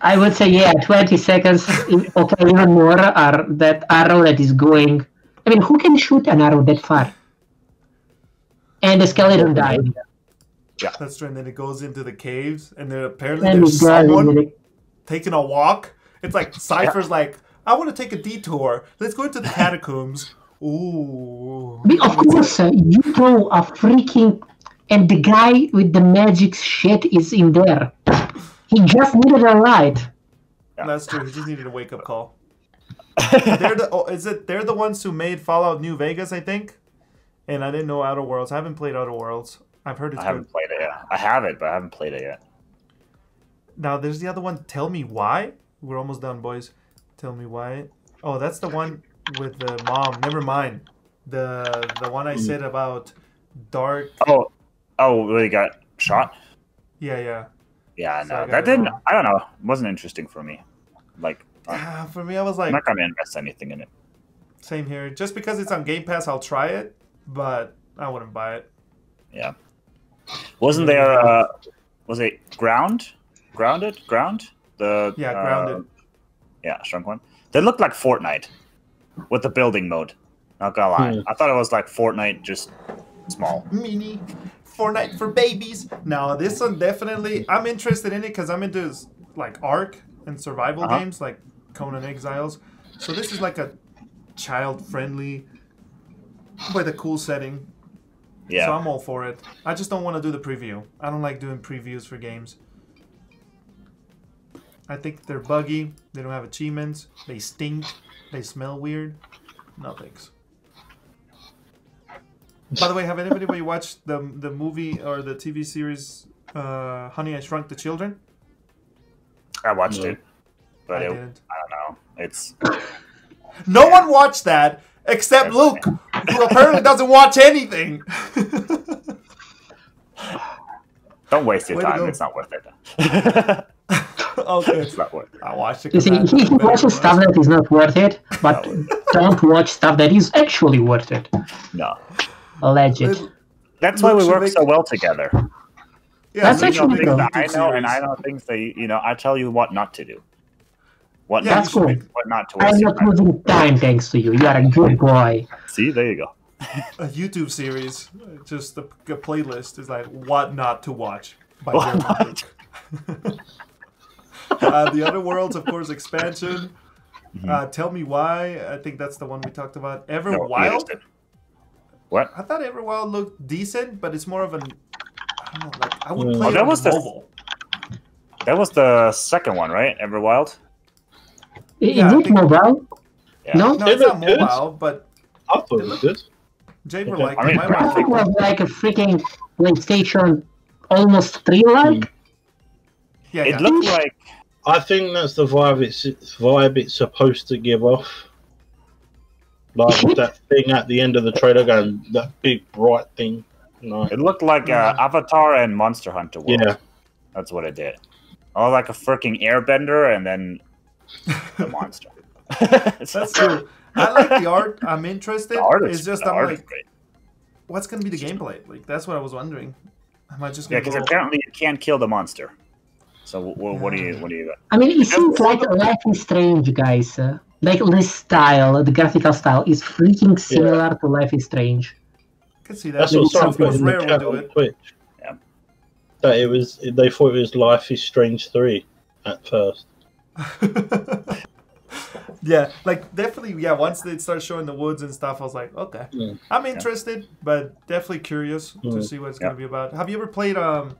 Speaker 4: I would say, yeah, 20 seconds, in- (laughs) okay, even more, are that arrow that is going. I mean, who can shoot an arrow that far? And the skeleton died.
Speaker 1: Yeah, that's true. And then it goes into the caves, and then apparently
Speaker 4: And
Speaker 1: there's someone
Speaker 4: with it-
Speaker 1: taking a walk. It's like Seifer's like, I want to take a detour. Let's go into the (laughs) catacombs. Ooh.
Speaker 4: Be- Of course, uh, you throw a freaking. And the guy with the magic shit is in there. He just needed a light.
Speaker 1: That's true. He just needed a wake up call. (laughs) they're the oh, is it they're the ones who made Fallout New Vegas, I think. And I didn't know Outer Worlds. I haven't played Outer Worlds. I've heard it's
Speaker 2: I
Speaker 1: good.
Speaker 2: haven't played it yet. I have it, but I haven't played it yet.
Speaker 1: Now there's the other one. Tell me why. We're almost done, boys. Tell me why. Oh, that's the one with the mom. Never mind. The the one I hmm. said about dark.
Speaker 2: Oh, oh, really got shot?
Speaker 1: Yeah, yeah.
Speaker 2: Yeah,
Speaker 1: So I
Speaker 2: no,
Speaker 1: got
Speaker 2: that
Speaker 1: it
Speaker 2: didn't.
Speaker 1: wrong.
Speaker 2: I don't know. It wasn't interesting for me. Like, I'm
Speaker 1: Ah, For me, I was like, I'm
Speaker 2: not gonna invest anything in it.
Speaker 1: same here. Just because it's on Game Pass, I'll try it, but I wouldn't buy it.
Speaker 2: Yeah. Wasn't there? Uh, was it ground? Grounded? Ground? The
Speaker 1: Yeah,
Speaker 2: uh,
Speaker 1: Grounded.
Speaker 2: yeah, shrunk one. They looked like Fortnite with the building mode. Not gonna lie,
Speaker 3: Hmm.
Speaker 2: I thought it was like Fortnite, just small.
Speaker 1: Mini Fortnite for babies. Now this one definitely. I'm interested in it because I'm into like Ark and survival
Speaker 2: Uh-huh.
Speaker 1: games like Conan Exiles. So this is like a child friendly with a cool setting.
Speaker 2: Yeah,
Speaker 1: So I'm all for it. I just don't want to do the preview. I don't like doing previews for games. I think they're buggy. They don't have achievements. They stink. They smell weird. No thanks. (laughs) By the way, have anybody watched the the movie or the TV series uh, Honey I Shrunk the Children?
Speaker 2: I watched
Speaker 3: No.
Speaker 2: it, but
Speaker 1: I
Speaker 2: it,
Speaker 1: didn't.
Speaker 2: I don't know. It's (laughs)
Speaker 1: No one watched that except Luke, who apparently doesn't watch anything. (laughs)
Speaker 2: don't waste your
Speaker 1: Way
Speaker 2: time. It's not worth it.
Speaker 1: okay,
Speaker 2: it's not worth it.
Speaker 1: I watched it.
Speaker 4: You
Speaker 1: 'cause
Speaker 4: see, he, he watches stuff that is not worth it, but don't watch stuff that is actually worth it.
Speaker 2: No.
Speaker 4: Legit.
Speaker 2: That's why we work so well together.
Speaker 1: Yeah,
Speaker 4: That's
Speaker 1: so
Speaker 2: You
Speaker 1: you
Speaker 2: know
Speaker 4: actually
Speaker 1: should
Speaker 2: things that I know, and I know things that you you know. I tell you what not to do. What
Speaker 1: Yeah,
Speaker 2: not
Speaker 4: That's
Speaker 2: to
Speaker 4: cool.
Speaker 2: do, what not to
Speaker 4: I'm not
Speaker 2: time.
Speaker 4: losing time thanks to you. You are a good boy.
Speaker 2: See, there you go.
Speaker 1: a YouTube series, uh, just a, a playlist is like what not to watch by
Speaker 2: What
Speaker 1: Jeremy (laughs) uh, the Outer Worlds, of course, expansion.
Speaker 2: Mm-hmm.
Speaker 1: Uh, tell me why. I think that's the one we talked about. Ever
Speaker 2: No,
Speaker 1: Wild.
Speaker 2: Yes, What?
Speaker 1: I thought Everwild looked decent, but it's more of an. I don't know, like I would
Speaker 3: Mm.
Speaker 1: play
Speaker 2: Oh, that
Speaker 1: on
Speaker 2: was the- That was the second one, right? Everwild.
Speaker 4: Is
Speaker 1: Yeah, I
Speaker 4: it
Speaker 1: think-
Speaker 4: mobile?
Speaker 2: Yeah.
Speaker 4: No?
Speaker 1: No, it's not
Speaker 3: looked good.
Speaker 1: mobile, but
Speaker 3: I thought it was good.
Speaker 1: Jaybur
Speaker 3: Okay.
Speaker 1: liked
Speaker 2: I
Speaker 1: it.
Speaker 2: mean,
Speaker 1: My
Speaker 2: I
Speaker 1: wife
Speaker 4: I
Speaker 1: liked
Speaker 4: think it
Speaker 1: it.
Speaker 4: was like a freaking PlayStation almost 3 like.
Speaker 1: Yeah,
Speaker 2: It
Speaker 1: yeah.
Speaker 2: looked like
Speaker 3: I think that's the vibe it's, it's vibe it's supposed to give off. Like (laughs) with that thing at the end of the trailer going that big bright thing. No.
Speaker 2: it looked like uh, Avatar and Monster Hunter World.
Speaker 3: Yeah.
Speaker 2: That's what it did. Oh, like a freaking airbender and then the (laughs) monster.
Speaker 1: That's (laughs) true. I like the art. I'm interested.
Speaker 2: the art is,
Speaker 1: it's just
Speaker 2: the
Speaker 1: I'm
Speaker 2: art is
Speaker 1: like,
Speaker 2: great.
Speaker 1: what's gonna be the gameplay? Like that's what I was wondering. Am I just
Speaker 2: Yeah,
Speaker 1: gonna
Speaker 2: because
Speaker 1: go?
Speaker 2: apparently you can't kill the monster. So w- w- what do you what do you got?
Speaker 4: I mean, it seems like Life is Strange, guys. Uh, like this style, the graphical style, is freaking similar to Life is Strange.
Speaker 1: I can see that.
Speaker 3: That's what someone
Speaker 1: of course,
Speaker 3: put
Speaker 1: Rare would do it.
Speaker 3: Twitch.
Speaker 2: Yeah.
Speaker 3: That it was they thought it was Life is Strange three at first. (laughs)
Speaker 1: yeah, like definitely. Yeah, once they start showing the woods and stuff, I was like, okay,
Speaker 3: Mm.
Speaker 1: I'm interested, but definitely curious to
Speaker 3: Mm.
Speaker 1: see what it's
Speaker 2: Yeah.
Speaker 1: gonna be about. Have you ever played um,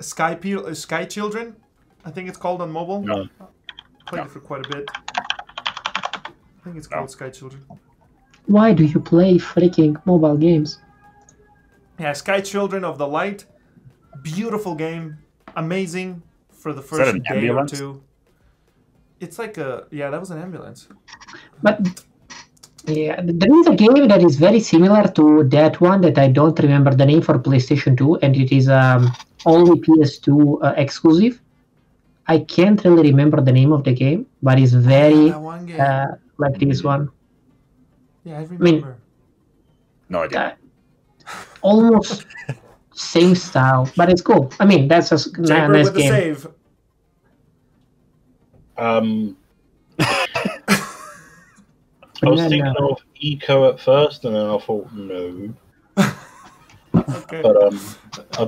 Speaker 1: Sky Peel, uh, Sky Children? I think it's called on mobile.
Speaker 3: No.
Speaker 1: Played
Speaker 2: No.
Speaker 1: it for quite a bit. I think it's
Speaker 2: No.
Speaker 1: called Sky Children.
Speaker 4: Why do you play freaking mobile games?
Speaker 1: Yeah, Sky Children of the Light. Beautiful game. Amazing for the first
Speaker 2: an
Speaker 1: day
Speaker 2: ambulance?
Speaker 1: or two. It's like a yeah, that was an ambulance.
Speaker 4: But yeah, there is a game that is very similar to that one that I don't remember the name for PlayStation 2, and it is um, only PS2 uh, exclusive. I can't really remember the name of the game, but it's very
Speaker 1: that one game.
Speaker 4: uh, like this one.
Speaker 1: yeah, I
Speaker 4: mean-
Speaker 1: remember.
Speaker 2: No idea.
Speaker 4: Uh, almost same style, but it's cool. I mean, that's a
Speaker 1: Jaybur
Speaker 4: nice
Speaker 1: with the
Speaker 4: game.
Speaker 1: save.
Speaker 3: Um (laughs) I was thinking
Speaker 4: no.
Speaker 3: of Ico at first and then I thought no.
Speaker 1: Okay.
Speaker 3: But um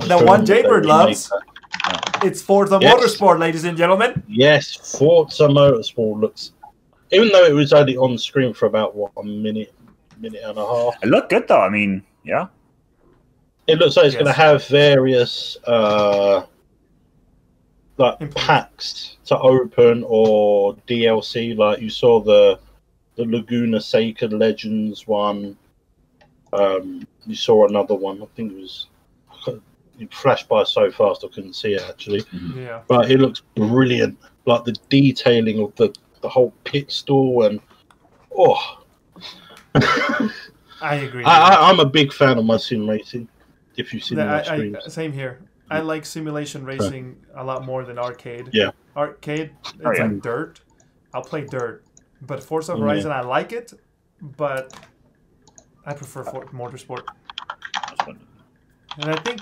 Speaker 1: The one
Speaker 3: remembered they
Speaker 1: Jaybird loves.
Speaker 3: that.
Speaker 1: It's Forza
Speaker 3: Yes.
Speaker 1: Motorsport, ladies and gentlemen.
Speaker 3: Yes, Forza Motorsport looks even though it was only on screen for about what a minute, minute and a half.
Speaker 2: It looked good though. I mean, yeah.
Speaker 3: It looks like it's
Speaker 1: Yes.
Speaker 3: going to have various uh, like packs to open or DLC. Like you saw the the Laguna Seca Legends one. Um, you saw another one. I think it was. It flashed by so fast I couldn't see it actually,
Speaker 1: Yeah.
Speaker 3: but it looks brilliant. Like the detailing of the the whole pit stall and oh, (laughs)
Speaker 1: I agree.
Speaker 3: I, I, I'm a big fan of my sim racing. If you've seen
Speaker 1: Yeah,
Speaker 3: my
Speaker 1: I,
Speaker 3: streams.
Speaker 1: I, same here. I like simulation racing a lot more than arcade.
Speaker 3: Yeah.
Speaker 1: Arcade, it's
Speaker 2: Oh, yeah.
Speaker 1: like dirt. I'll play dirt. But Forza
Speaker 3: Yeah.
Speaker 1: Horizon, I like it, but I prefer for- Motorsport. And I think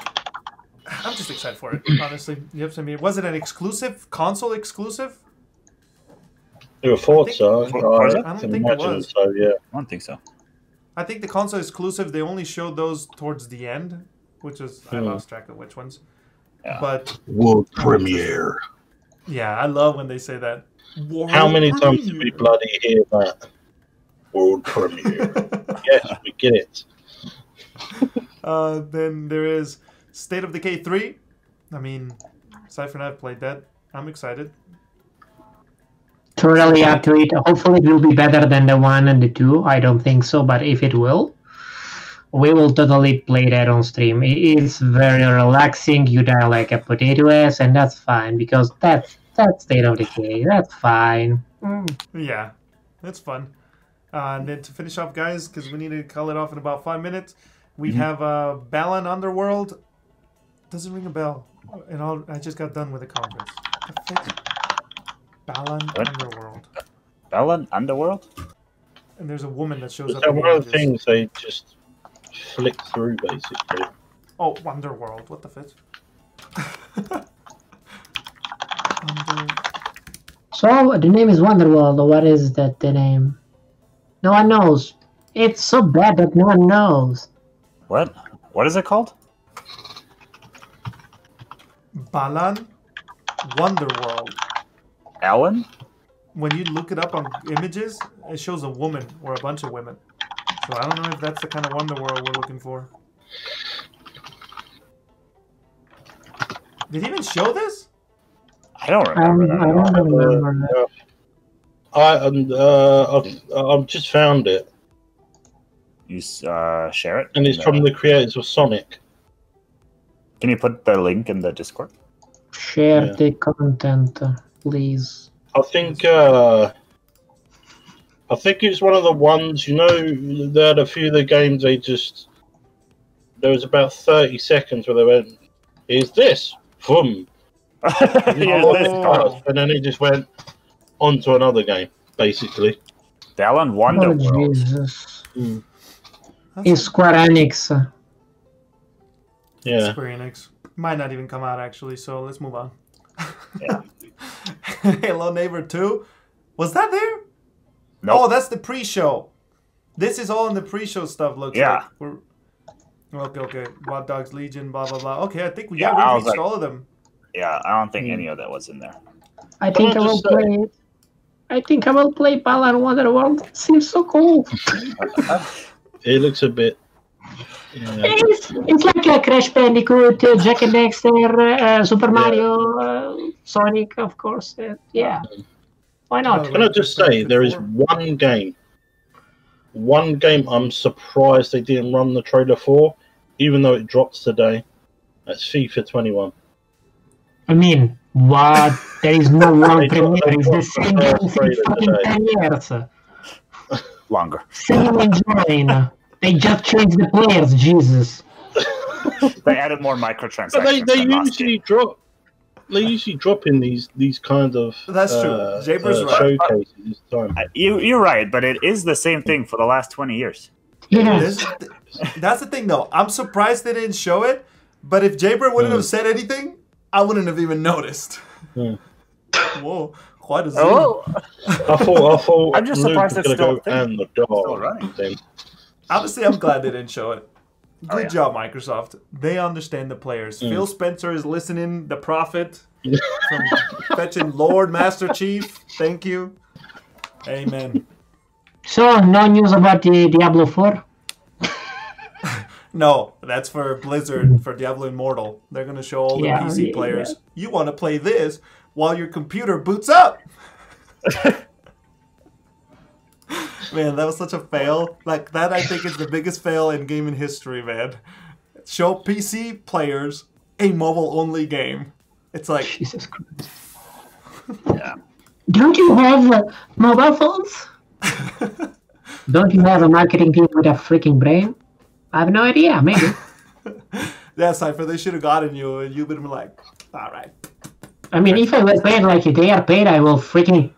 Speaker 1: I'm just excited for it, honestly. You have to admit, was it an exclusive console exclusive?
Speaker 3: They were Forza. I,
Speaker 1: I don't
Speaker 3: can
Speaker 1: think
Speaker 3: imagine so. Yeah,
Speaker 2: I don't think so.
Speaker 1: I think the console exclusive. They only showed those towards the end, which is I
Speaker 3: Hmm.
Speaker 1: lost track of which ones.
Speaker 2: Yeah.
Speaker 1: But
Speaker 3: world
Speaker 1: premiere. yeah, I love when they say that.
Speaker 3: How
Speaker 1: World
Speaker 3: many times did we
Speaker 1: premiere.
Speaker 3: bloody hear that? World premiere. (laughs) yes, we get it. (laughs)
Speaker 1: uh, then there is State of Decay 3. I mean, Seifer and I have played that. I'm excited.
Speaker 4: Totally up to it. Hopefully, it will be better than the one and the two. I don't think so, but if it will, we will totally play that on stream. It is very relaxing. You die like a potato ass, and that's fine because that's that's state of decay. That's fine. Mm.
Speaker 1: Yeah, that's fun. Uh, and then to finish off, guys, because we need to call it off in about five minutes, we
Speaker 2: Mm-hmm.
Speaker 1: have uh, Balan Underworld. Doesn't ring a bell. And all, I just got done with the conference. The fuck? Balan
Speaker 2: What?
Speaker 1: Underworld.
Speaker 2: Balan Underworld?
Speaker 1: And there's a woman that shows
Speaker 3: Is
Speaker 1: up.
Speaker 3: that
Speaker 1: in
Speaker 3: one of the things they just flick through, basically?
Speaker 1: Oh, Underworld. What the fit? Under... (laughs)
Speaker 4: So the name is Wonderworld, or what is that the name? No one knows. It's so bad that no one knows.
Speaker 2: What? What is it called?
Speaker 1: Balan Wonderworld.
Speaker 2: Alan?
Speaker 1: When you look it up on images, it shows a woman or a bunch of women. So I don't know if that's the kind of Wonder World we're looking for. Did he even show this?
Speaker 2: I don't
Speaker 4: Um,
Speaker 2: remember
Speaker 4: I
Speaker 2: that.
Speaker 4: don't remember. that.
Speaker 3: I um, uh, I've, I've just found it,
Speaker 2: You uh, share it?
Speaker 3: and it's
Speaker 2: in
Speaker 3: from the creators of Sonic.
Speaker 2: Can you put the link in the Discord?
Speaker 4: Share
Speaker 3: Yeah.
Speaker 4: the content, uh, please.
Speaker 3: I think uh, I think it's one of the ones. You know, there had a few of the games they just there was about thirty seconds where they went, "Is this." Boom.
Speaker 2: Here's
Speaker 1: Oh.
Speaker 2: this
Speaker 3: and then he just went on to another game, basically.
Speaker 2: The Alan
Speaker 4: Oh, Jesus.
Speaker 3: Mm.
Speaker 1: That's
Speaker 4: In Square Enix. uh,
Speaker 3: Yeah.
Speaker 1: Square Enix. Might not even come out actually, so let's move on.
Speaker 2: Yeah. (laughs)
Speaker 1: Hello Neighbor 2. Was that there?
Speaker 2: Nope.
Speaker 1: Oh, that's the pre-show. This is all in the pre-show stuff. Looks
Speaker 2: Yeah.
Speaker 1: like we're okay. Okay, Wild Dogs Legion, blah blah blah. Okay, I think we,
Speaker 2: Yeah,
Speaker 1: yeah, we
Speaker 2: was
Speaker 1: reached
Speaker 2: like-
Speaker 1: all of them.
Speaker 2: Yeah, I don't think
Speaker 3: Hmm.
Speaker 2: any of that was in there.
Speaker 4: I think I
Speaker 3: I
Speaker 4: will play it. I think I will play Balan Wonderworld. Seems so cool. (laughs)
Speaker 3: It looks a bit. Yeah.
Speaker 4: It's, it's like a Crash Bandicoot, uh, Jak and Daxter, uh, Super Mario, uh, Sonic, of course. Uh, yeah. Why not?
Speaker 3: Can I just say there is one game, one game I'm surprised they didn't run the trailer for, even though it drops today. That's FIFA 21.
Speaker 4: I mean, what? There is no (laughs) one
Speaker 3: They
Speaker 4: premiere.
Speaker 3: got- they
Speaker 4: It's the same game since fucking
Speaker 3: today.
Speaker 4: 10 years.
Speaker 2: Longer.
Speaker 4: Same engine. (laughs) They just changed the players, Jesus. (laughs)
Speaker 2: They added more microtransactions.
Speaker 3: But they, they
Speaker 2: than last
Speaker 3: usually drop. They usually drop in these these kind of
Speaker 1: That's true.
Speaker 3: uh,
Speaker 1: Jaybur's
Speaker 3: uh,
Speaker 1: right.
Speaker 3: showcases this time.
Speaker 2: Uh, You, you're right, but it is the same thing for the last 20 years.
Speaker 4: Yes.
Speaker 1: This, that's the thing, though. I'm surprised they didn't show it. But if Jaybur wouldn't
Speaker 3: Hmm.
Speaker 1: have said anything, I wouldn't have even noticed.
Speaker 3: Hmm. (laughs)
Speaker 1: Whoa, quite a zoom.
Speaker 2: Oh,
Speaker 3: I thought I thought
Speaker 2: I'm just
Speaker 3: Luke
Speaker 2: surprised
Speaker 3: was
Speaker 2: it's
Speaker 3: gonna
Speaker 2: still
Speaker 3: go and the
Speaker 2: Still
Speaker 3: dog.
Speaker 2: running.
Speaker 3: Then
Speaker 1: Honestly, I'm glad they didn't show it. (laughs) Good
Speaker 2: Oh, yeah.
Speaker 1: job, Microsoft. They understand the players.
Speaker 3: Hmm.
Speaker 1: Phil Spencer is listening. The Prophet (laughs) from fetching Lord Master Chief. Thank you. Amen.
Speaker 4: So, no news about the Diablo 4? (laughs)
Speaker 1: No, that's for Blizzard for Diablo Immortal. They're gonna show all the
Speaker 4: Yeah,
Speaker 1: PC
Speaker 4: yeah,
Speaker 1: players. You want to play this while your computer boots up. Man, that was such a fail. Like that, I think is the biggest fail in gaming history, man. Show PC players a mobile-only game. It's like
Speaker 4: Jesus Christ.
Speaker 2: Yeah.
Speaker 4: Don't you have uh, mobile phones? (laughs) Don't you have a marketing team with a freaking brain? I have no idea, maybe. (laughs)
Speaker 1: yeah, Seifer. They should have gotten you, and you'd been like, all right.
Speaker 4: I mean, if I was paid like they are paid, I will freaking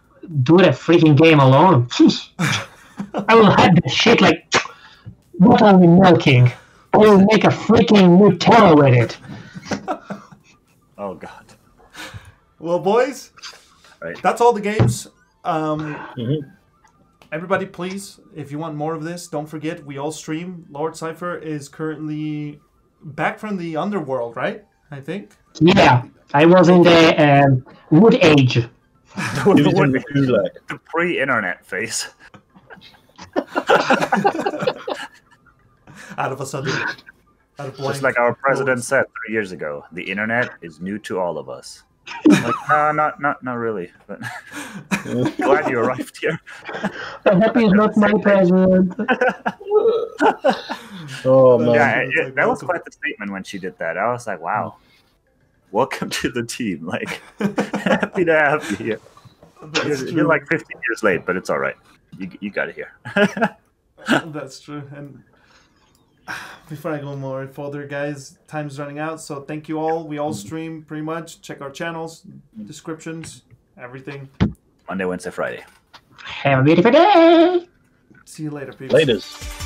Speaker 4: do the freaking game alone. (laughs) I will have that shit like, what are we milking? I will make a freaking Nutella with it.
Speaker 2: Oh, God.
Speaker 1: Well, boys,
Speaker 2: Right.
Speaker 1: that's all the games. Um,
Speaker 3: Mhm.
Speaker 1: Everybody, please, if you want more of this, don't forget we all stream. Lord Seifer is currently back from the underworld, right? I think.
Speaker 4: Yeah, I was in the um, wood age. (laughs)
Speaker 3: he was in the
Speaker 2: the pre-internet phase. (laughs)
Speaker 1: Out of a sudden, out of.
Speaker 2: Just like our president said three years ago, the internet is new to all of us. I'm like, (laughs) no, not, not, not really. But (laughs) glad you arrived here.
Speaker 4: I'm happy it's not my president.
Speaker 3: Oh man,
Speaker 2: Yeah,
Speaker 1: it's
Speaker 2: it-
Speaker 1: like,
Speaker 2: that was quite the statement when she did that. I was like, wow, welcome to the team. Like, happy to have you here. You're, you're like 15 years late, but it's all right. You, you got it here.
Speaker 1: That's true. And (sighs) before I go more further, guys, time's running out. So thank you all. We all stream pretty much. Check our channels, descriptions, everything.
Speaker 2: Monday, Wednesday, Friday.
Speaker 4: Have a beautiful day.
Speaker 1: See you later, people.
Speaker 3: Laters.